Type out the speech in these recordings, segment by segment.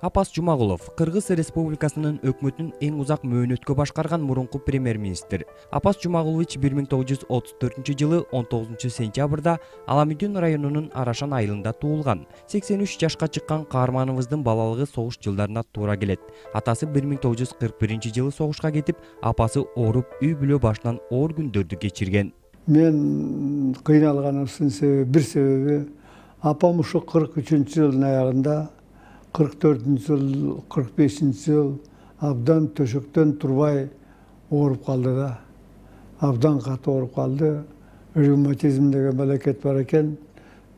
апас жумагулов кыргыз республикасынын өкмөтүн эң узак мөөнөткө башкарган мурунку премьер министр апас жумагулович бир миң тогуз жүз отуз төртүнчү жылы он тогузунчу сентябрда аламүдүн районунун арашан айылында туулган сексен үч жашка чыккан каарманыбыздын балалыгы согуш жылдарына туура келет атасы бир миң тогуз жүз кырк биринчи жылы согушка кетип апасы ооруп үй бүлө башынан оор күндөрдү кечирген мен кыйналганыбыздын себеби бир себеби апам ушу кырк үчүнчү жылдын аягында кырк төртүнчү жыл кырк бешинчи жыл абдан төшөктөн турбай ооруп калды да абдан катуу ооруп калды ревматизм деген балекет бар экен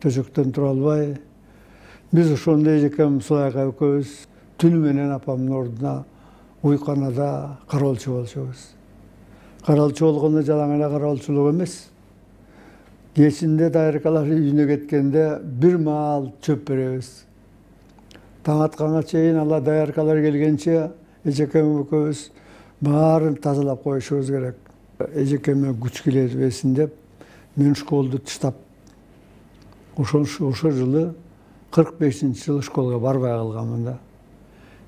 төшөктөн тура албай биз ошондо эжекем сулайка экөөбүз түнү менен апамдын ордуна уйканада кароолчу болчубуз кароолчу болгондо жалаң эле кароолчулук эмес кечинде дайыркалар үйүнө кеткенде бир маал чөп беребиз таң атканга чейин ала даяркалар келгенче эжекем экөөбүз баарын тазалап коюшубуз керек эжекеме күч келбесин деп мен школду таштап ошо жылы кырк бешинчи жылы школго барбай калганмын да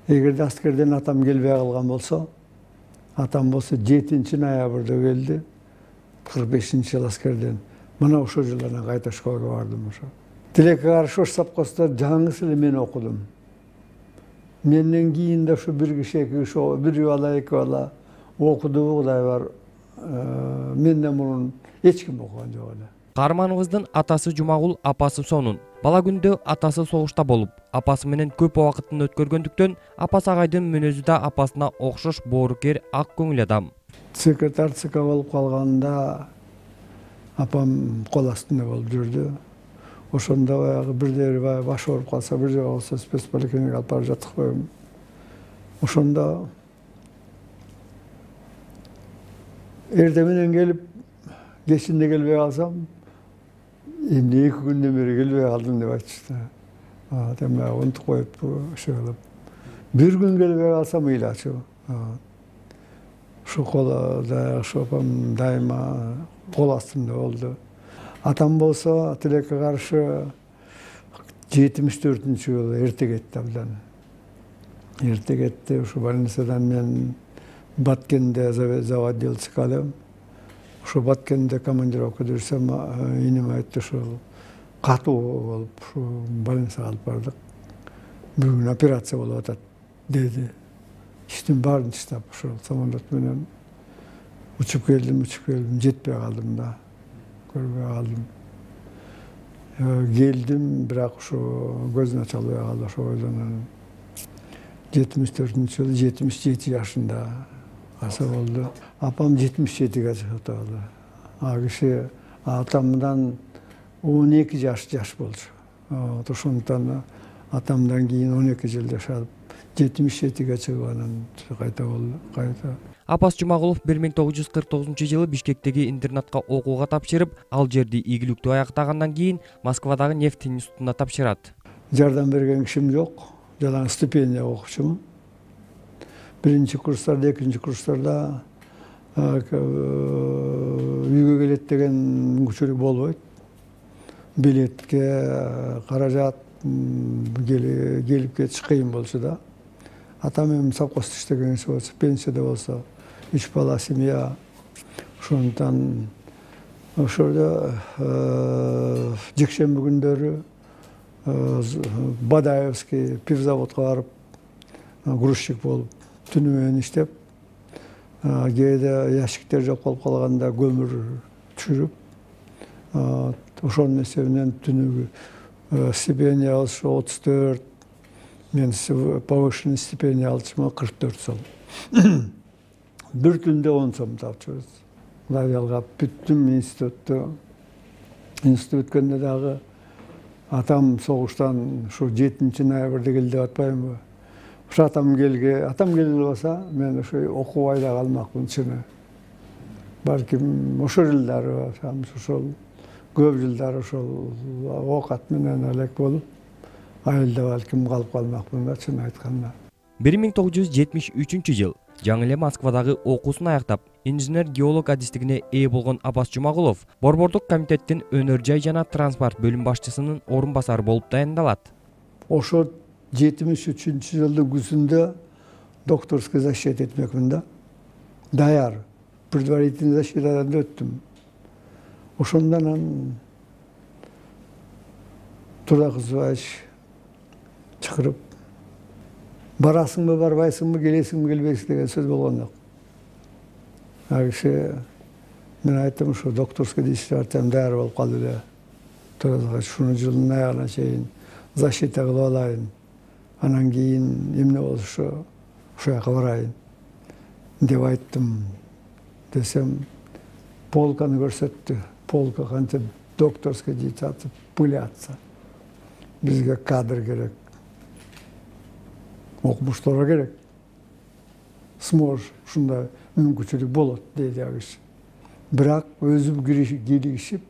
эгерде аскерден атам келбей калган болсо атам болсо жетинчи ноябрда келди кырк бешинчи жылы аскерден мына ошол жылы анан кайта школго бардым ошо тилекке каршы ош совхоздо жаңысы эле мен окудум менден кийин да ушу бир киши эки киши бир бала эки бала окуду бар менден мурун эч ким окуган жок эле каарманыбыздын атасы жумагул апасы сонун бала күндө атасы согушта болуп апасы менен көп убакытын өткөргөндүктөн апас агайдын мүнөзү да апасына окшош боорукер ак көңүл адам секретарь цк болуп калганда апам кол астында болуп жүрдү ошондо баягы бирде бир баягы башы ооруп калса бир болсо спец поликлиникага алып барып жаткызбайбы ошондо эртең менен келип кечинде келбей калсам эмне эки күндөн бери келбей калдым деп айтышты. Эми баягы унутуп коюпту ошо кылып. Бир күн келбей калсам ыйлачу ушу кол даягы ушу апам дайыма кол астымда болду. Атам болсо тилекке каршы жетимиш төртүнчү жылы эрте кетти абдан. Эрте кетти ушу больницадан мен баткенде заводилчика элем ошо баткенде командировкада жүрсөм инем айтты ушул катуу болуп ушу больницага алып бардык бүгүн операция болуп атат деди иштин баарын таштап ушул самолет менен учуп келдим учуп келдим жетпей калдым да. Көрбөй калдым келдим бирок ушу көзүн ача албай калды ошол бойдон анан жетимиш төртүнчү жылы жетимиш жети жашында каса болду апам жетимиш жетиге чыгып калды ал киши атамдан он эки жаш жаш болчу ошондуктан атамдан кийин он эки жыл жашап жетимиш жетиге чыгып анан кайта кайта апас жумагулов бир миң тогуз жүз кырк тогузунчу жылы бишкектеги интернатка окууга тапшырып ал жерди ийгиликтүү аяктагандан кийин москвадагы нефть институтуна тапшырат жардам берген кишим жок жалаң стипендия окучумун биринчи курстарда экинчи курстарда үйгө келет деген мүмкүнчүлүк болбойт билетке каражат келип кетиш кыйын болчу да. Атам эми совхоздо иштеген киши болчу пенсияда болсо үч бала семья. Ошондуктан ошол жекшемби күндөрү бадаевский пивзаводко барып грузчик болуп түнү менен иштеп кээде ящиктер жок болуп калганда көмүр түшүрүп ошонун эсебинен түнүгү стипендия алышы отуз төрт мен повышенный стипендия алчумун кырк төрт сом бир түндө он сом тапчубуз мындай жалгап бүттүм институтту институт бүткөндө дагы атам согуштан ушу жетинчи ноябрда келди деп атпаймынбы ушу атам келге атам келе албаса мен ушу окубай да калмакмын чыны балким ошол жылдары ошол көп жылдар ошол оокат менен элек болуп айылда балким калып калмакмын да чынын айтканда. Бир миң тогуз жүз жетимиш үчүнчү жыл жаңы эле москвадагы окуусун аяктап инженер геолог адистигине ээ болгон абас жумагулов борбордук комитеттин өнөр жай жана транспорт бөлүм башчысынын орун басары болуп дайындалат. Ошо жетимиш үчүнчү жылдын күзүндө докторский защита этмекмин да. Даяр предварительный защитадан өттүм. Ошондон анан турда чакырып барасыңбы барбайсыңбы келесиңби келбейсиңби деген сөз болгон жок ал киши мен айттым ушу докторский диссертациям даяр болуп калды эле тура ушуну жылдын аягына чейин защита кылып алайын. Анан кийин эмне болсо ошол жака барайын деп айттым десем полканы көрсөттү. Полка канча докторский диссертация пылятся. Бизге кадр керек окумуштуулар керек сможешь мүмкүнчүлүк болот деди ал киши бирок өзүм киригишип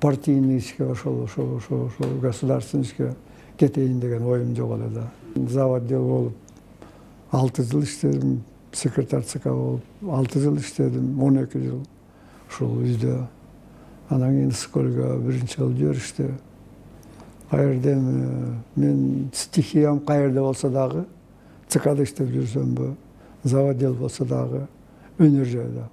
партийный ишке ошол ошол ошол ошол государственный ишке кетейин деген эле да. Заводдел болуп алты жыл иштедим секретарь цк болуп алты жыл иштедим он эки жыл ушул үйдө анан кийин скольго биринчи кылып жиберишти каерде эми мен стихиям каерде болсо дагы цкда иштеп жүрсөмбү заводдел болсо дагы өнөр жайда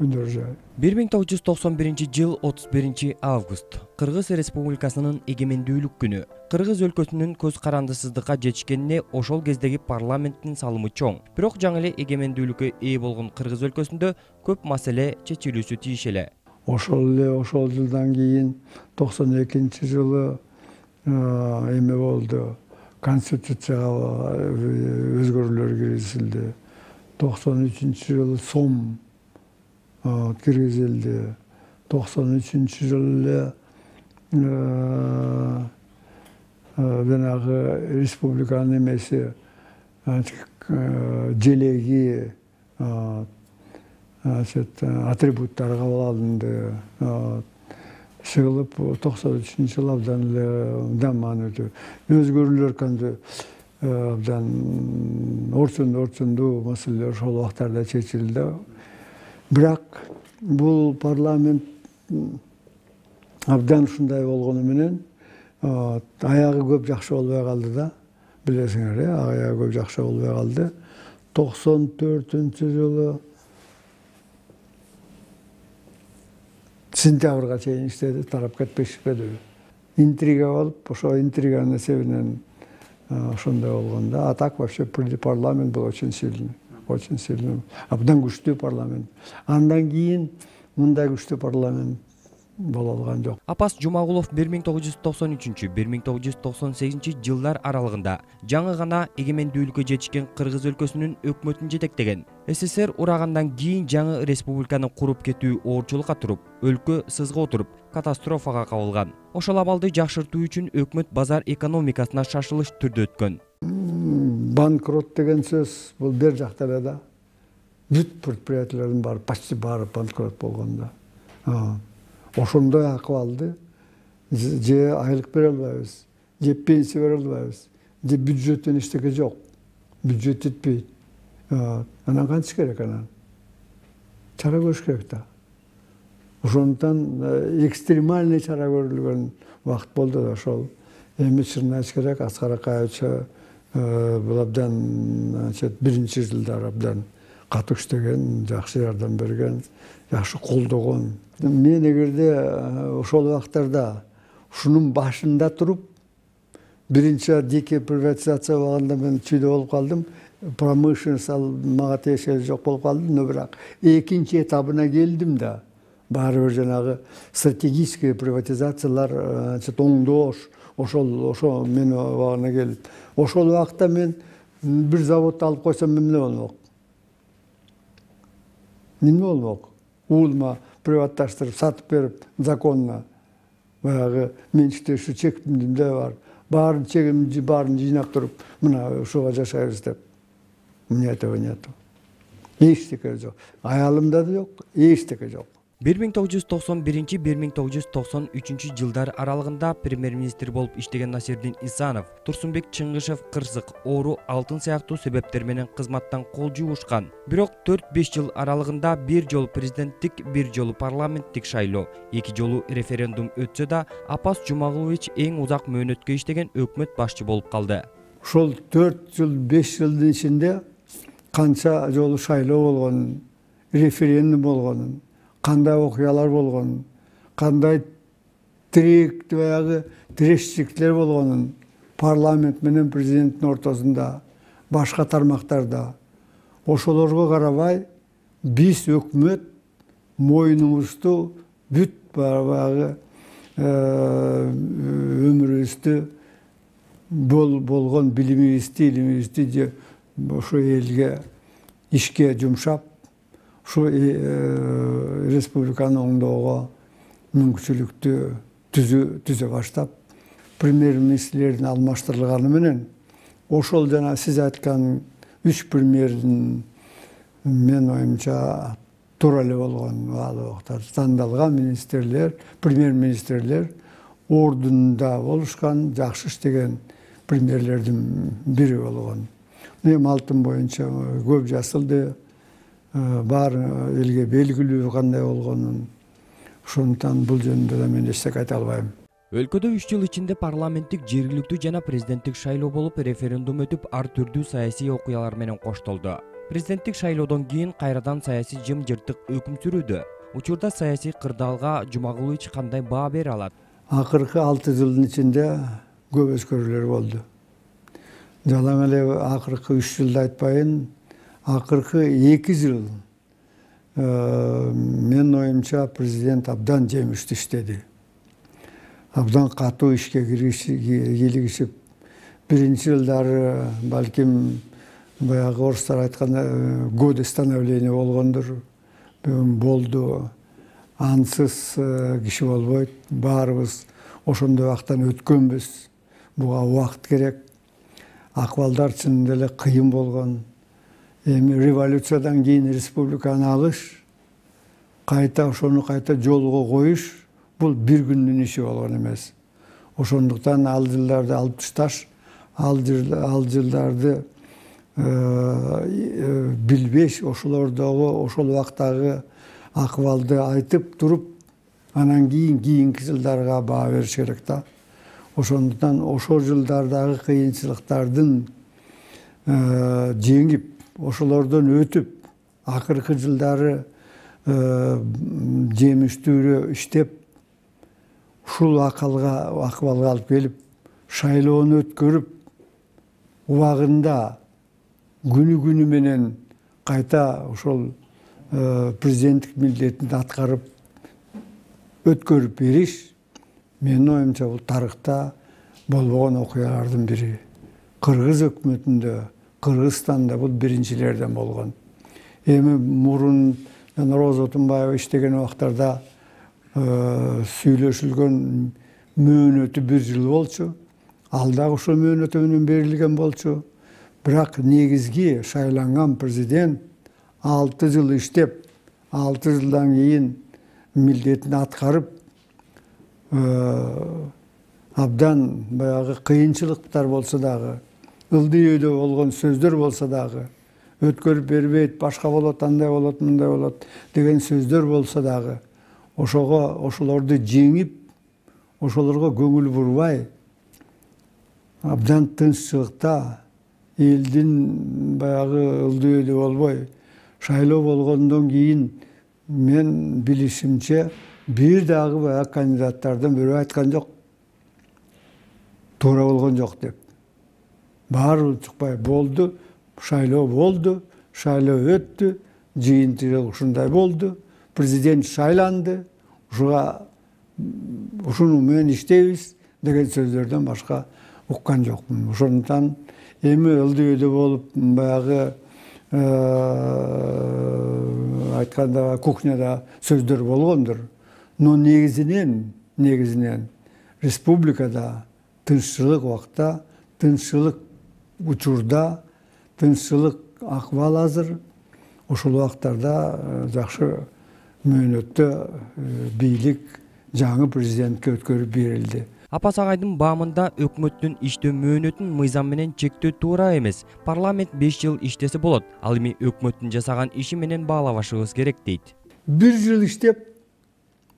өнөр жай. Бир миң тогуз жүз токсон биринчи жыл отуз биринчи август кыргыз республикасынын эгемендүүлүк күнү. Кыргыз өлкөсүнүн көз карандысыздыкка жетишкенине ошол кездеги парламенттин салымы чоң. Бирок жаңы эле эгемендүүлүккө ээ болгон кыргыз өлкөсүндө көп маселе чечилүүсү тийиш эле. Ошол эле ошол жылдан кийин токсон экинчи жылы эме болду конституцияга өзгөрүүлөр киргизилди токсон үчүнчү жылы сом киргизилди токсон үчүнчү жылы эле жанагы республиканын эмеси желеги значит атрибуттары кабыл алынды. Чыгылып токсон үчүнчү жылы абдан эле абдан маанилүү өзгөрүүлөр кәдімгі абдан орчун орчундуу маселелер ошол убактарда чечилди. Бирок бул парламент абдан ушундай болгону менен аягы көп жакшы болбой калды да. Билесиңер э аягы көп жакшы болбой калды. Токсон төртүнчү жылы сентябрга чейин иштеди тарап кетпешпедиби интрига болуп ошол интриганын эсебинен ошондой болгон да а так вообще парламент был очень сильный очень сильный абдан күчтүү парламент андан кийин мындай күчтүү парламент боло алган жок. Апас жумагулов бир миң тогуз жүз токсон үчүнчү бир миң тогуз жүз токсон сегизинчи жылдар аралыгында жаңы гана эгемендүүлүккө жетишкен кыргыз өлкөсүнүн өкмөтүн жетектеген. Ссср урагандан кийин жаңы республиканы куруп кетүү оорчулукка туруп өлкө сызга отуруп катастрофага кабылган. Ошол абалды жакшыртуу үчүн өкмөт базар экономикасына шашылыш түрдө өткөн. Банкрот деген сөз бул бер жакта эле да. Бүт предприятиялардын баары почти баары банкрот болгон да ошондой акыбалды же айлык бере албайбыз же пенсия бере албайбыз же бюджеттен эчтеке жок бюджет жетпейт анан кантиш керек анан чара көрүш керек да ошондуктан экстремальный чара көрүлгөн убакыт болду да ошол эми чынын айтыш керек аскар акаевич бул абдан биринчи жылдары абдан катуу иштеген жакшы жардам берген жакшы колдогон мен эгерде ошол убактарда ушунун башында туруп биринчи дикий приватизация болгондо мен чүйдө болуп калдым промышленность ал мага тиешелүү жок болуп калды но бирок экинчи этабына келдим да бир жанагы стратегический приватизациялар значит оңдош ошол ошо менин убагына келип ошол убакта мен бир заводду алып койсом эмне болмок эмне болмок уулума приватташтырып сатып берип законно баягы менчиктешүү чектимде бар. Баарын чегимди баарын жыйнап туруп мына ушуга жашайбыз деп. Мне этого нету. Эчтеке жок аялымда да жок эчтеке жок бир миң тогуз жүз токсон биринчи бир миң тогуз жүз токсон үчүнчү жылдар аралыгында премьер министр болуп иштеген насирдин исанов турсунбек чыңгышев кырсык оору алтын сыяктуу себептер менен кызматтан кол жуушкан бирок төрт беш жыл аралыгында бир жолу президенттик бир жолу парламенттик шайлоо эки жолу референдум өтсө да апас жумагулович эң узак мөөнөткө иштеген өкмөт башчы болуп калды. Ушул төрт жыл беш жылдын ичинде канча жолу шайлоо болгонун референдум болгонун кандай окуялар болгонун кандай тирек баягы тирешчиликтер болгонун парламент менен президенттин ортосунда башка тармактарда ошолорго карабай биз өкмөт моюнубузду бүт баягы өмүрүбүздү болгон билимибизди илимибизди же ошо элге ишке жумшап ушу республиканы оңдоого мүмкүнчүлүктү түзө баштап премьер министрлердин алмаштырылганы менен ошол жана сиз айткан үч премьердин менин оюмча туура эле болгон баалуу тандалган министрлер премьер министрлер ордунда болушкан жакшы иштеген премьерлердин бири болгон эми алтын боюнча көп жасылды баары элге белгилүү кандай болгонун. Ошондуктан бул жөнүндө да мен эчтеке айта албайм. Өлкөдө үч жыл ичинде парламенттик жергиликтүү жана президенттик шайлоо болуп референдум өтүп ар түрдүү саясий окуялар менен коштолду. Президенттик шайлоодон кийин кайрадан саясий жым жыртык өкүм сүрүүдө. Учурда саясий кырдаалга жумагулович кандай баа бере алат. Акыркы алты жылдын ичинде көп өзгөрүүлөр болду. Жалаң эле акыркы үч жылды айтпайын акыркы эки жыл менин оюмча президент абдан жемиштүү иштеди абдан катуу ишке кийлигишип биринчи жылдары балким баягы орустар айткандай годы становления болгондур болду ансыз киши болбойт. Баарыбыз ошондой убактан өткөнбүз. Буга убакыт керек. Акыбалдар чынында эле кыйын болгон. Эми революциядан кийин республиканы алыш кайта ошону кайта жолго коюш бул бир күндүн иши болгон эмес ошондуктан ал жылдарды алып ташташ ал жылдарды билбеш ошолордогу ошол убактагы акыбалды айтып туруп анан кийин кийинки жылдарга баа бериш керек да ошондуктан ошол жылдардагы кыйынчылыктардын жеңип ошолордон өтүп акыркы жылдары жемиштүүрө иштеп ушул акылга акыбалга алып келип шайлоону өткөрүп убагында күнү күнү менен кайта ошол президенттик милдетин аткарып өткөрүп бериш менин оюмча бул тарыхта болбогон окуялардын бири. Кыргыз өкмөтүндө кыргызстанда бул биринчилерден болгон эми мурун роза отунбаева иштеген убактарда сүйлөшүлгөн мөөнөтү бир жыл болчу ал дагы ошол мөөнөтү менен берилген болчу бирок негизги шайланган президент алты жыл иштеп алты жылдан кийин милдетин аткарып абдан баягы кыйынчылыктар болсо дагы ылдый өйдө болгон сөздөр болсо дагы өткөрүп бербейт башка болот андай болот мындай болот деген сөздөр болсо дагы ошого ошолорду жеңип ошолорго көңүл бурбай абдан тынччылыкта элдин баягы ылдый өйдө болбой шайлоо болгондон кийин мен билишимче бир дагы баягы кандидаттардан бирөө айткан жок туура болгон жок деп баары укпай болду шайлоо болду шайлоо өттү жыйынтыгы ушундай болду президент шайланды ушуга ушуну менен иштейбиз деген сөздөрдөн башка уккан жокмун ошондуктан эми ылдый өйдө болуп баягы айтканда кухняда сөздөр болгондур но негизинен негизинен республикада тынччылык убакта тынччылык учурда тынччылык акыбал азыр. Ошол убактарда жакшы мөөнөттө бийлик жаңы президентке өткөрүп берилди. Апас агайдын баамында өкмөттүн иштөө мөөнөтүн мыйзам менен чектөө туура эмес. Парламент беш жыл иштесе болот. Ал эми өкмөттүн жасаган иши менен баалабашыбыз керек дейт. Бир жыл иштеп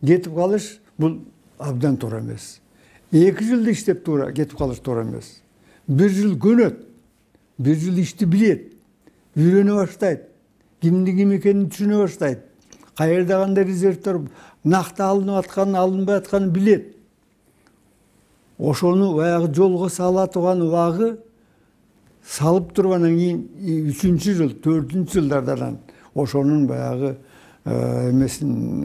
кетип калыш бул абдан туура эмес. Эки жылда иштеп туура кетип калыш туура эмес. Бир жыл көнөт. Бир жыл ишти билет үйрөнө баштайт кимдин ким экенин түшүнө баштайт каерде кандай резервдер накты алынып атканын алынбай атканын билет ошону баягы жолго сала турган убагы салып туруп анан кийин үчүнчү жыл төртүнчү жылдардан ошонун баягы эмесин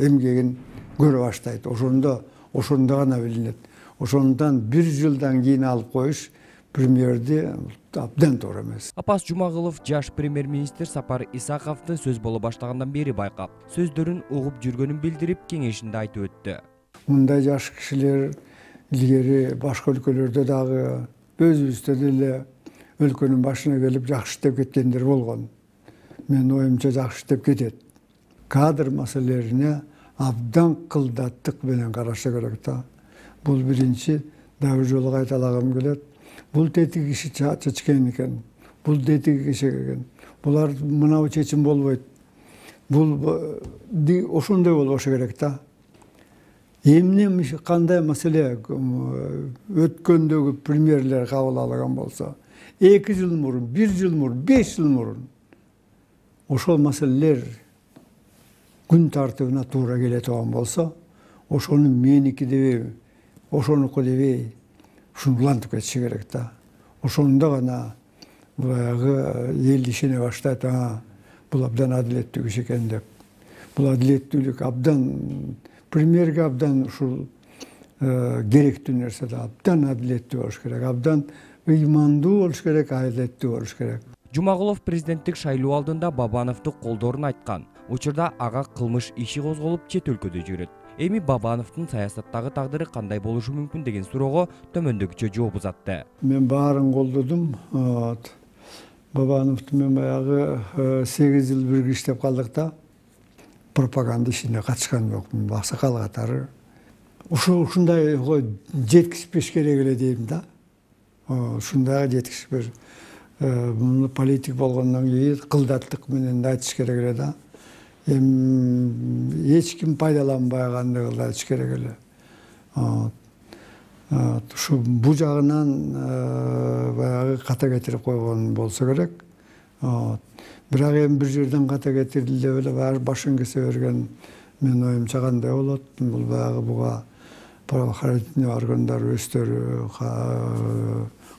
эмгегин көрө баштайт ошондо ошондо гана билинет ошондон бир жылдан кийин алып коюш премьерди абдан туура эмес. Апас жумагулов жаш премьер министр сапар исаковду сөз боло баштагандан бери байкап сөздөрүн угуп жүргөнүн билдирип кеңешинде айтып өттү мындай жаш кишилер илгери башка өлкөлөрдө дагы өзүбүздө деле өлкөнүн башына келип жакшы иштеп кеткендер болгон менин оюмча жакшы иштеп кетет кадр маселелерине абдан кылдаттык менен караша керек да бул биринчи дагы бир жолу кайталагым келет бул тетиги киши чечкен экен бул тетиги киши экен булар мынабу чечим болбойт бул ошондой болбошу керек да эмне кандай маселе өткөндөгү премьерлер кабыл алган болсо эки жыл мурун бир жыл мурун беш жыл мурун ошол маселелер күн тартыбына туура келе турган болсо ошону меники дебей ошонуку дебей ушуну улантып кетиши керек да ошондо гана баягы эл ишене баштайт бул абдан адилеттүү киши экен деп. Бул адилеттүүлүк абдан премьерге абдан ушул керектүү нерсе да. Абдан адилеттүү болуш керек абдан ыймандуу болуш керек адилеттүү болуш керек. Жумагулов президенттик шайлоо алдында бабановду колдоорун айткан. Учурда ага кылмыш иши козголуп чет өлкөдө жүрөт. Эми бабановдун саясаттагы тагдыры кандай болушу мүмкүн деген суроого төмөндөгүчө жооп узатты мен баарын колдодум бабановду мен баягы сегиз жыл бирге иштеп калдык да пропаганда ишине катышкан жокмун аксакал катары ушу ушундайго жеткизбеш керек эле дейм да. Ушундайга жеткизбеш политик болгондон кийин кылдаттык менен айтыш керек эле да. Эми эч ким пайдаланбай кандай кылып айтыш керек эле ушу бул жагынан баягы ката кетирип койгон болсо керек. Бирок эми бир жерден ката кетирди деп эле баары башын кесе берген менин оюмча кандай болот? Бул баягы буга правоохранительный органдар өздөрү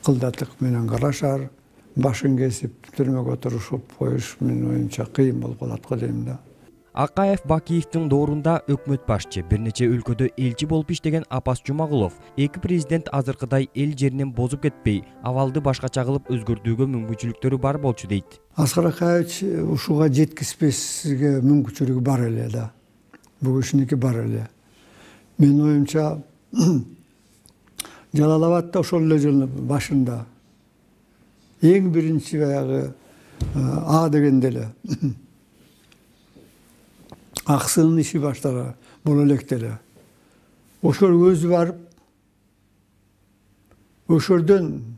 кылдаттык менен карашар. Башын кесип түрмөгө отурушуп коюш менин оюмча кыйын болуп калат го дейм да акаев бакиевдин доорунда өкмөт башчы бир нече өлкөдө элчи болуп иштеген апас жумагулов эки президент азыркыдай эл жеринен бозуп кетпей абалды башкача кылып өзгөртүүгө мүмкүнчүлүктөрү бар болчу дейт аскар акаевич ушуга жеткизбеске мүмкүнчүлүгү бар эле да. Кишиники бар эле менин оюмча жалал абадда ошол эле жылы башында. Эң биринчи баягы а дегенде эле аксынын иши баштаган боло электе эле ошол өзү барып ошолдон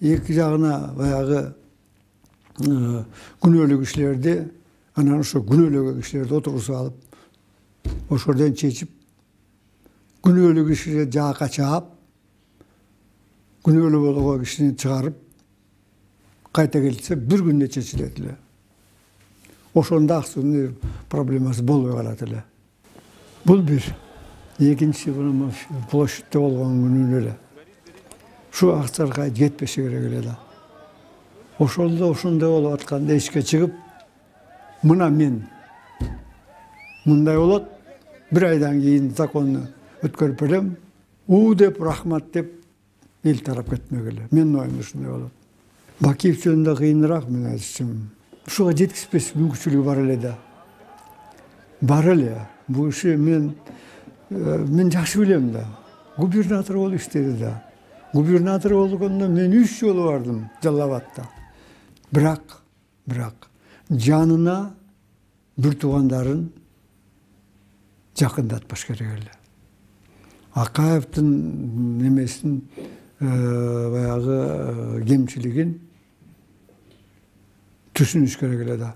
эки жагына баягы күнөөлүү кишилерди анан ошо күнөөлөгөн кишилерди отургузуп алып ошолдон чечип күнөөлүү кишиди жаакка чаап күнөөлүү болгон кишини чыгарып кайта келтирсе бир күндө чечилет эле ошондо ак суунун проблемасы болбой калат эле бул бир экинчиси площадьте болгон күнүнө эле ушу аксаркай кетпеше керек эле да ошолдо ошондой болуп атканда эчке чыгып мына мен мындай болот бир айдан кийин законну өткөрүп берем у деп рахмат деп эл тарап кетмек эле менин оюмда ушундай болот бакиев жөнүндө кыйыныраак мен айтышым ушуга жеткизбес мүмкүнчүлүгү бар эле да бар эле бул иши мен мен жакшы билем да. Губернатор болуп иштеди да. Губернатор болгондо мен үч жолу бардым жалал бирок бирок жанына бир туугандарын жакындатпаш керек эле акаевдин немесин баягы кемчилигин түшүнүш керек эле да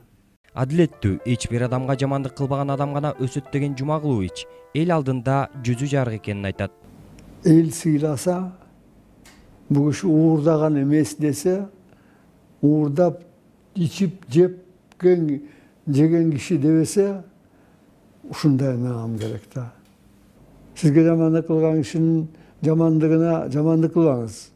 адилеттүү эч бир адамга жамандык кылбаган адам гана өсөт деген жумагулович эл алдында жүзү жарык экенин айтат эл сыйласа бул киши уурдаган эмес десе уурдап ичип жепкен жеген киши дебесе ушундай наам керек да сизге жамандык кылган кишинин жамандыгына жамандык кылбаңыз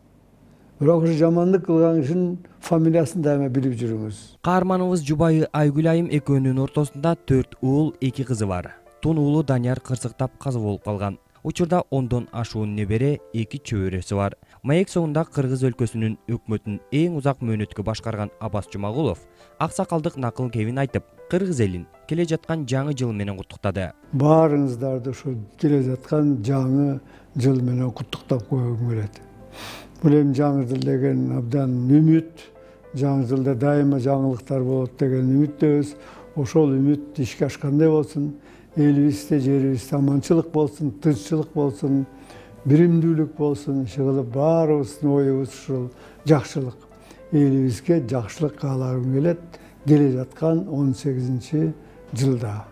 бирок ушу жамандык кылган кишинин фамилиясын дайыма билип жүрүңүз каарманыбыз жубайы айгүл айым экөөнүн ортосунда төрт уул эки кызы бар тун уулу данияр кырсыктап каза болуп калган учурда ондон ашуун небере эки чөбөрөсү бар маек соңунда кыргыз өлкөсүнүн өкмөтүн эң узак мөөнөткө башкарган аббас жумагулов аксакалдык накыл кебин айтып кыргыз элин келе жаткан жаңы жыл менен куттуктады баарыңыздарды ушу келе жаткан жаңы жыл менен куттуктап койгум келет бул эми жаңы деген абдан үмүт жаңы жылда дайыма жаңылыктар болот деген үмүттөбүз ошол үмүт ишке ашкандай болсун элибизде жерибизде аманчылык болсун тынччылык болсун биримдүүлүк болсун иши кылып баарыбыздын оюбуз ушул жакшылык. Элибизге жакшылык каалагым келет келе жаткан он сегизинчи жылда.